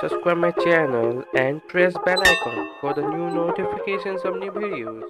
subscribe my channel and press bell icon for the new notifications of new videos.